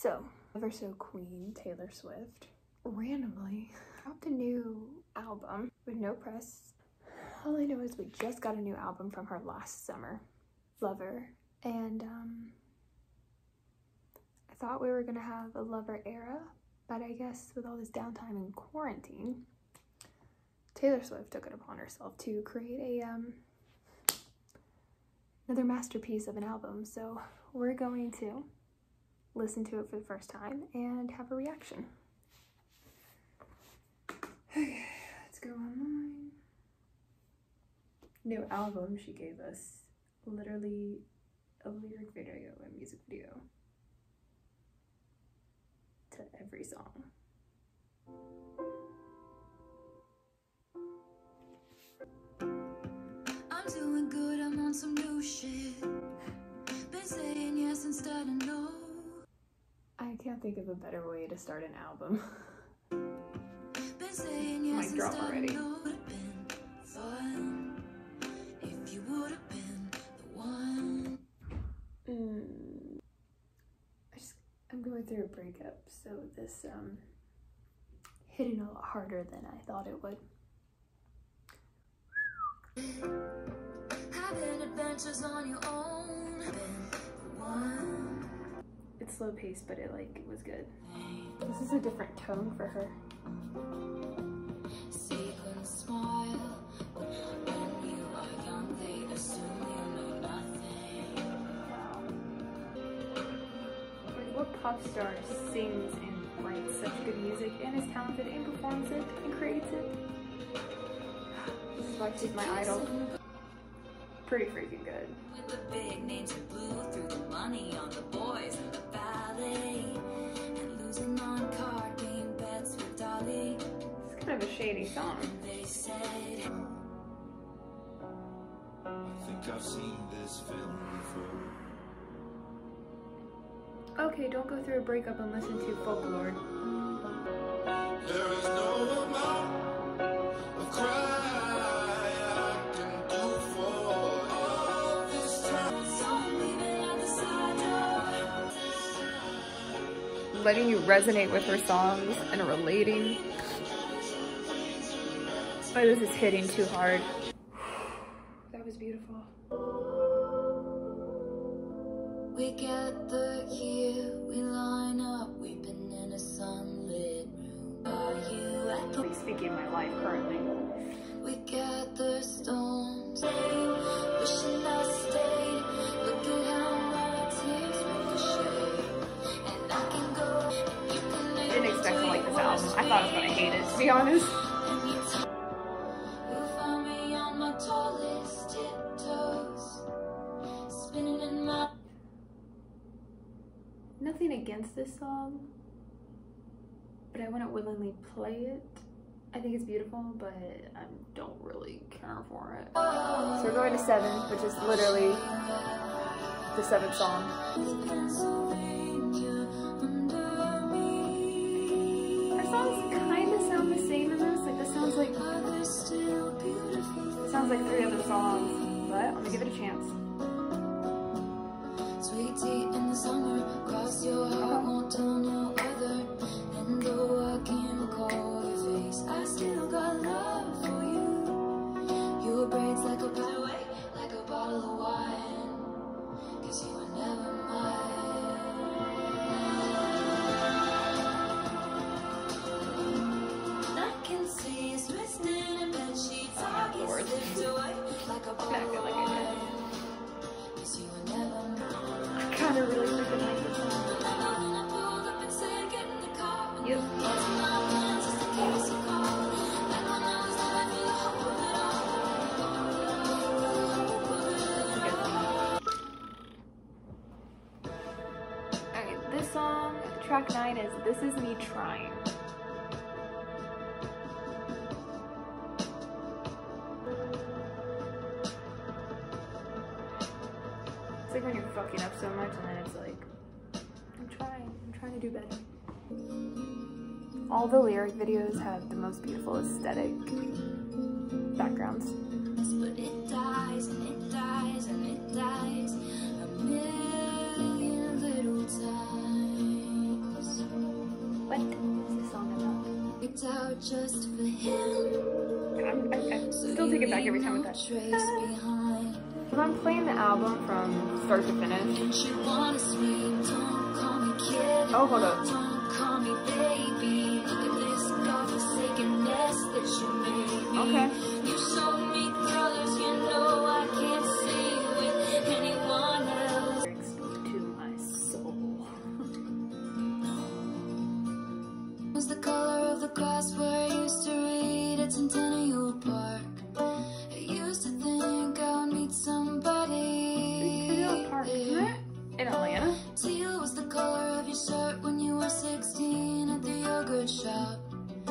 So, Ever So Queen Taylor Swift randomly dropped a new album with no press. All I know is we just got a new album from her last summer, Lover, and um, I thought we were gonna have a Lover era, but I guess with all this downtime and quarantine, Taylor Swift took it upon herself to create a um, another masterpiece of an album. So we're going to listen to it for the first time and have a reaction. Okay, let's go online. New album she gave us. Literally a lyric video and music video to every song. I'm doing good, I'm on some new shit. Been saying yes instead of no. I can't think of a better way to start an album. Mic drop already. of no. Would've been fun if you would've been the one. Mm. I just, I'm going through a breakup, so this um hitting a lot harder than I thought it would. Having adventures on your own. Been It's slow paced, but it like was good. This is a different tone for her. Sequin smile. When you are young, they assume you know nothing. Wow. Like what pop star sings and writes such good music and is talented and performs it and creates it? This is why she's my idol. Pretty freaking good. With the big names who blew through the money on the boys and the ballet. And losing on card game bets with Dolly. It's kind of a shady song. They said, I think I've seen this film before. Okay, don't go through a breakup and listen to folklore. Letting you resonate with her songs and relating. Oh, this is hitting too hard. That was beautiful. We get the here, we line up. We've been in a sunlit room. Are you at the Like speaking my life currently. Spinning in my. Nothing against this song, but I wouldn't willingly play it. I think it's beautiful, but I don't really care for it. So we're going to seven, which is literally the seventh song. Pennsylvania under me. Our songs same in this. Like this sounds like Are they still beautiful? it sounds like three other songs, but I'm gonna give it a chance. This song, track nine is This Is Me Trying. It's like when you're fucking up so much and then it's like, I'm trying, I'm trying to do better. All the lyric videos have the most beautiful aesthetic backgrounds. But it dies and it dies and it dies a million little times. What is this song about? It's out just for him. I, I, I still take it back every time with that. Because I'm playing the album from start to finish. Oh, hold up. Okay. At Centennial Park. I used to think I would meet somebody. Centennial Park? In Atlanta? Teal was the color of your shirt when you were 16 at the yogurt shop.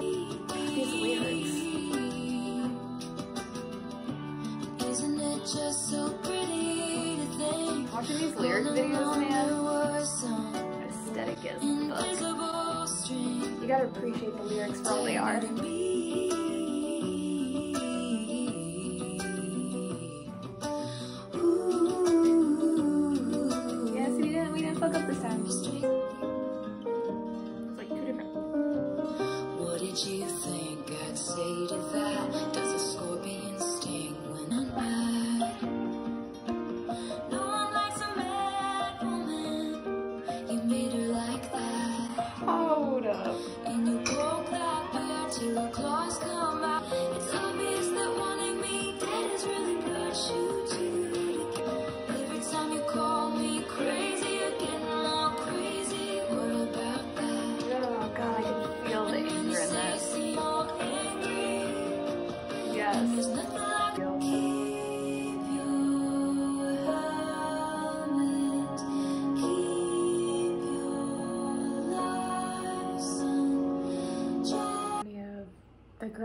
These lyrics. Isn't it just so pretty to think? Watching these lyric videos, man, aesthetic as fuck. invisible. You gotta appreciate the lyrics for all they are.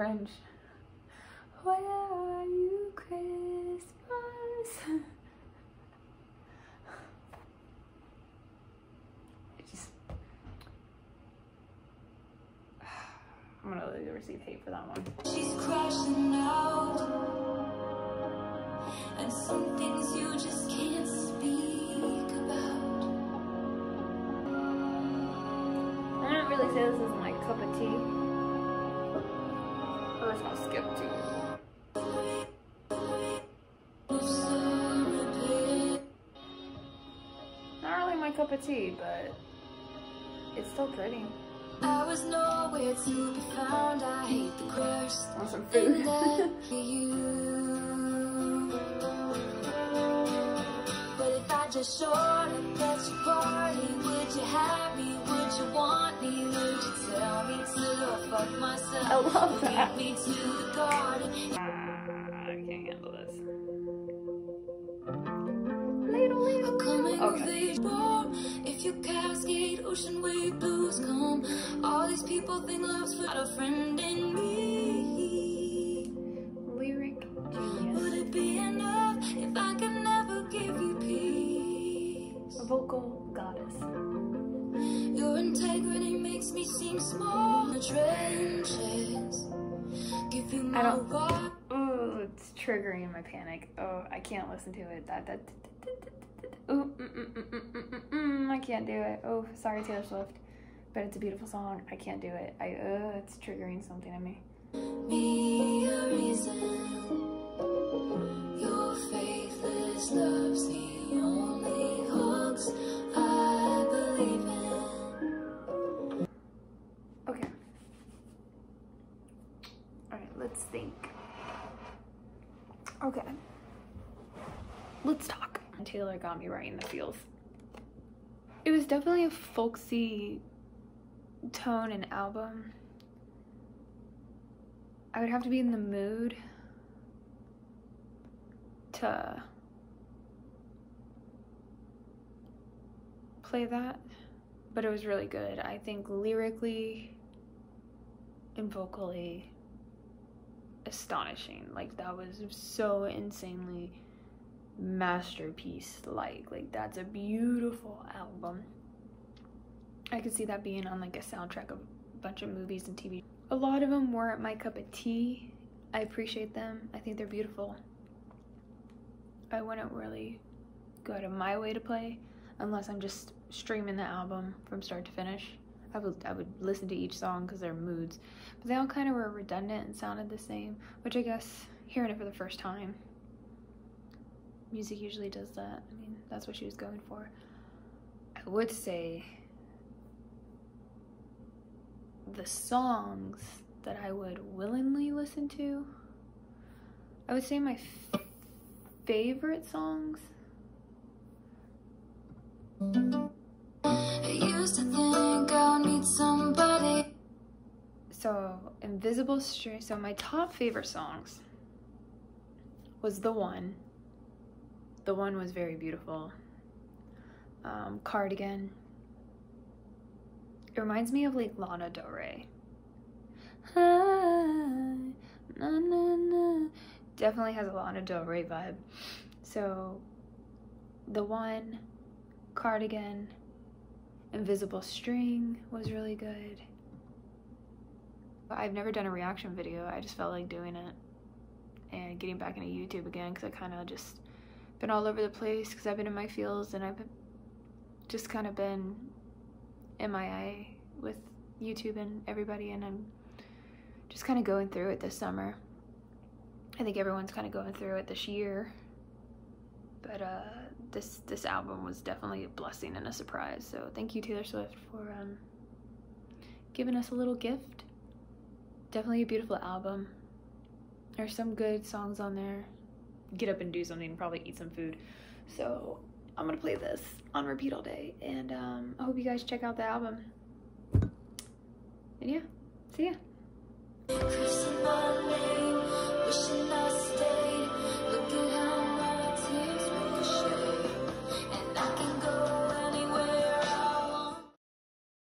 Grinch. Where are you, Christmas? Just. I'm gonna receive hate for that one. She's crashing out, and some things you just can't speak about. I wouldn't really say this is my cup of tea. Or my skip. Not really my cup of tea, but it's still pretty. I was nowhere to be found. I hate the curse. Want some food? But if I just at your party, would you have me? Would you want me? I love that. Lead me to the garden. Ah, I can't handle this. Little, little, A coming of Okay. If you cascade ocean wave blues come, all these people think love's for a friend in me. Triggering my panic. Oh, I can't listen to it. That that. Ooh, mm, mm, mm, I can't do it. Oh, sorry, Taylor Swift. But it's a beautiful song. I can't do it. I uh, it's triggering something in me. Me a reason. Your faithless love's the only hugs Let's talk. Taylor got me right in the feels. It was definitely a folksy tone and album. I would have to be in the mood to play that, but it was really good. I think lyrically and vocally astonishing. Like that was so insanely masterpiece like. Like that's a beautiful album. I could see that being on like a soundtrack of a bunch of movies and TV. A lot of them weren't my cup of tea. I appreciate them. I think they're beautiful. I wouldn't really go out of my way to play unless I'm just streaming the album from start to finish. I would I would listen to each song because they're moods, but they all kind of were redundant and sounded the same. Which I guess hearing it for the first time, music usually does that. I mean, that's what she was going for. I would say the songs that I would willingly listen to. I would say my f- favorite songs. I used to think I'll need somebody. So, Invisible String. So, my top favorite songs was The One. The One was very beautiful. Um, Cardigan. It reminds me of like Lana Del Rey. Hi, na, na, na. Definitely has a Lana Del Rey vibe. So, The One, Cardigan, Invisible String was really good. I've never done a reaction video. I just felt like doing it and getting back into YouTube again because I kind of just been all over the place because I've been in my fields and I've just kind of been MIA with YouTube and everybody and I'm just kind of going through it this summer. I think everyone's kind of going through it this year. But uh, this this album was definitely a blessing and a surprise. So thank you Taylor Swift for um, giving us a little gift. Definitely a beautiful album. There's some good songs on there. Get up and do something, and probably eat some food. So I'm gonna play this on repeat all day, and um, I hope you guys check out the album. And yeah, see ya.